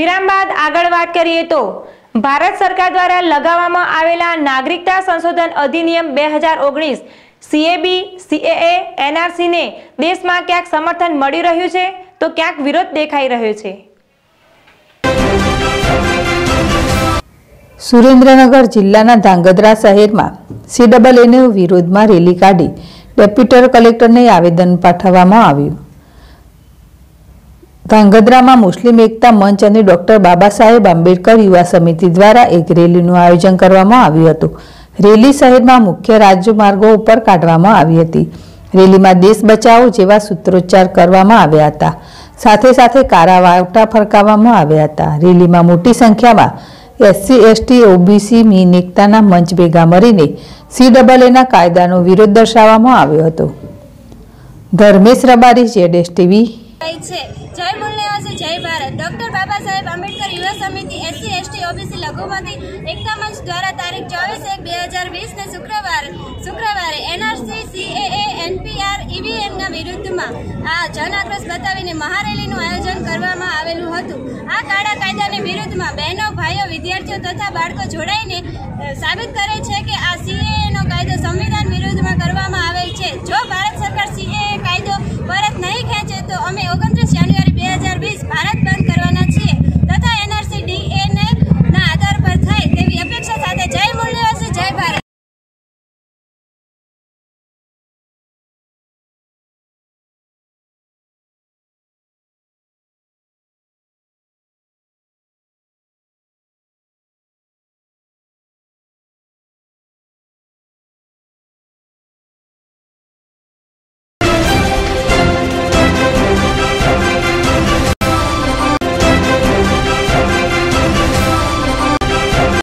વિરામ બાદ આગળ વાત કરીએ તો ભારત સરકાર દ્વારા લગાવવામાં આવેલા નાગરિકતા સંશોધન અધિનિયમ બે હજાર ઓગણીસ સીએબી સીએએ એનઆરસીને દેશમાં ક્યાંક સમર્થન મળી રહ્યું છે? તો ક્યાંક વિરોધ દેખાઈ રહ્યો છે? સુરેન્દ્રનગર જિલ્લાના ધાંગધ્રા શહેરમાં સીડબલ સીડબલએને વિરોધમાં રેલી કાઢી ડેપ્યુટર કલેક્ટરને આવેદન પાઠવવામાં આવ્યું. ધાંગધ્રામાં મુસ્લિમ એકતા મંચ અને ડોક્ટર બાબા સાહેબ આંબેડકર યુવા સમિતિ દ્વારા એક રેલીનું આયોજન કરવામાં આવ્યું હતું. રેલી શહેરમાં મુખ્ય રાજમાર્ગો ઉપર કાઢવામાં આવી હતી. રેલીમાં દેશ બચાવો જેવા સૂત્રોચ્ચાર કરવામાં આવ્યા હતા. સાથે સાથે કારા વાવટા ફરકાવવામાં આવ્યા હતા. રેલીમાં મોટી સંખ્યામાં એસસી, એસટી, ઓબીસી, મીન એકતાના મંચ ભેગા મળીને સીડબલએના કાયદાનો વિરોધ દર્શાવવામાં આવ્યો હતો. ધર્મેશ રબારી, જેડેશ ટીવી થાય જય મૂલ્યવાસી જય ભારત. ડૉક્ટર બાબા સાહેબ આંબેડકર યુવા સમિતિ, એસસી, એસટી, ઓબીસી લઘુમતી એકતા દ્વારા તારીખ ચોવીસ એક બે હજાર વીસને શુક્રવાર શુક્રવારે એનઆરસી સીએએ એનપીઆર ઈવીએમના વિરુદ્ધમાં આ જન આક્રોશ બતાવીને મહારેલીનું આયોજન કરવામાં આવેલું હતું. આ કાળા કાયદાની વિરુદ્ધમાં બહેનો, ભાઈઓ, વિદ્યાર્થીઓ તથા બાળકો જોડાઈને સાબિત કરે છે કે આ સીએ